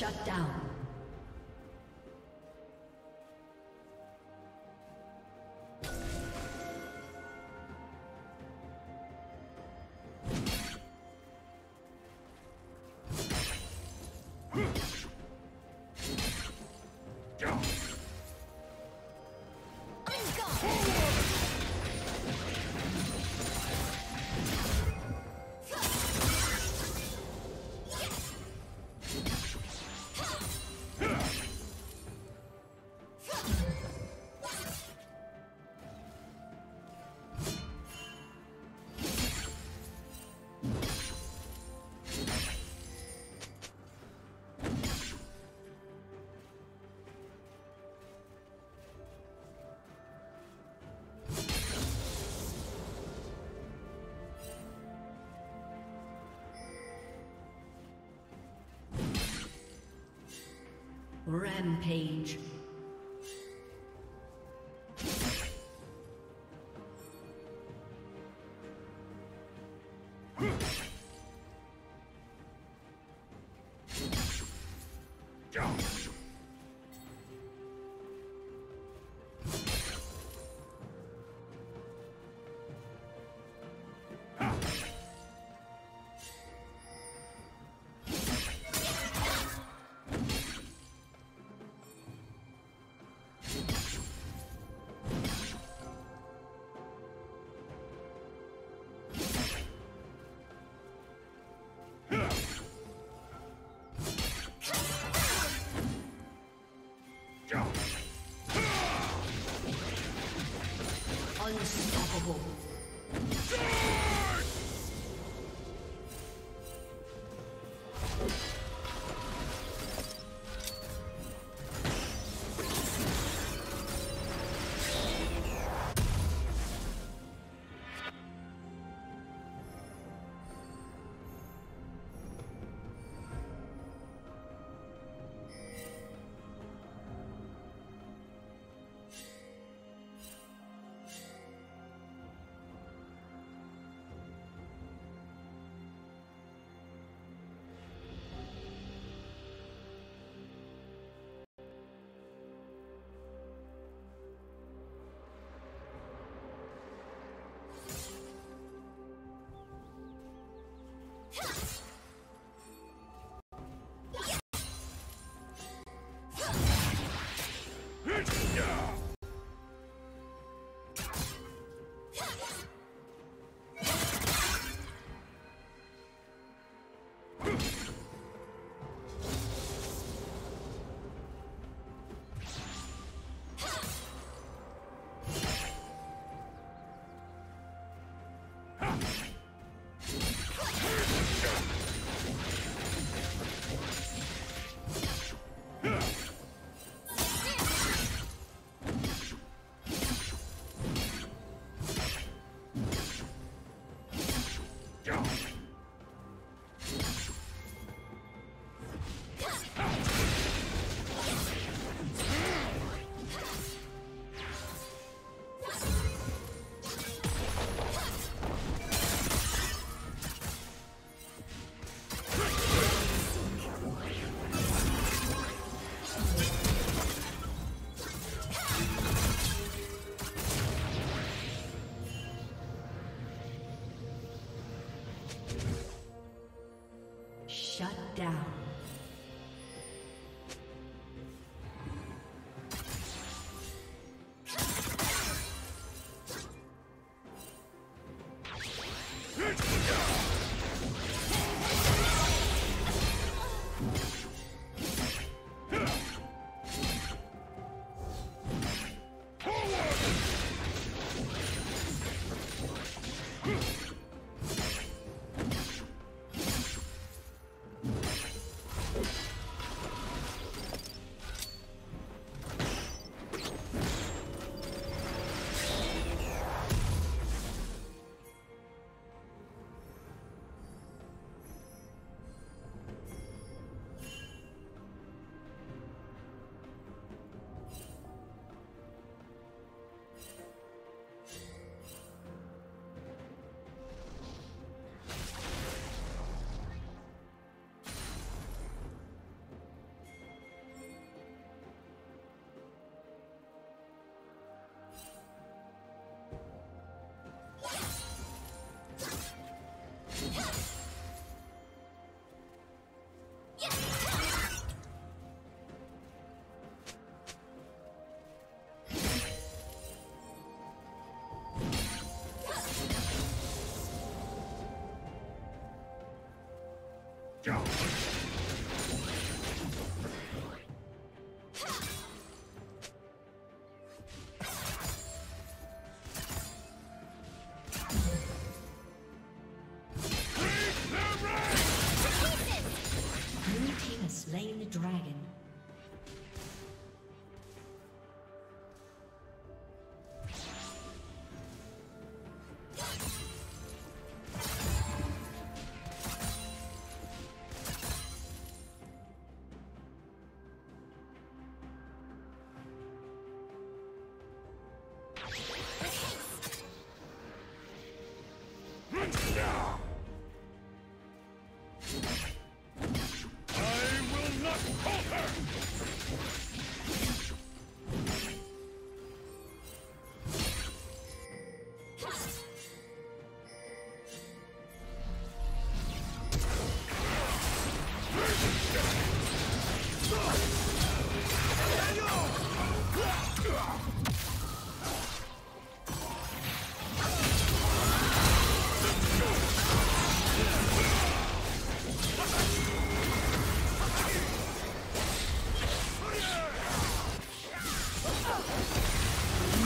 Shut down. Rampage. Go.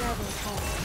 Double kill.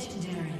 Legendary.